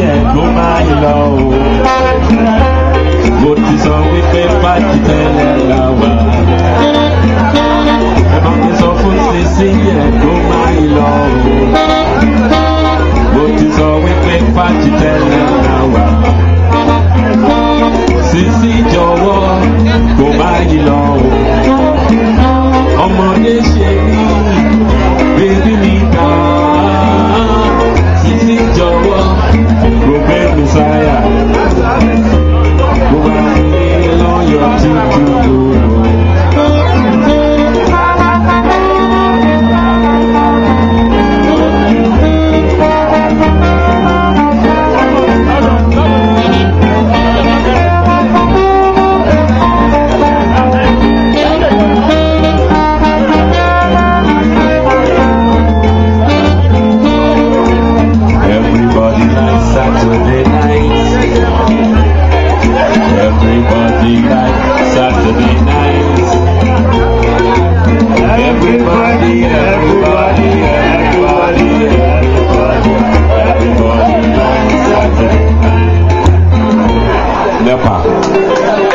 yẹ kó máa lọ o. Mo ti sọ wípé pàtí tẹ́lẹ̀ la wà. Ẹ bá mi sọ fún Sisi yẹ kó máa lọ o. Mo ti sọ wípé. Guarapá.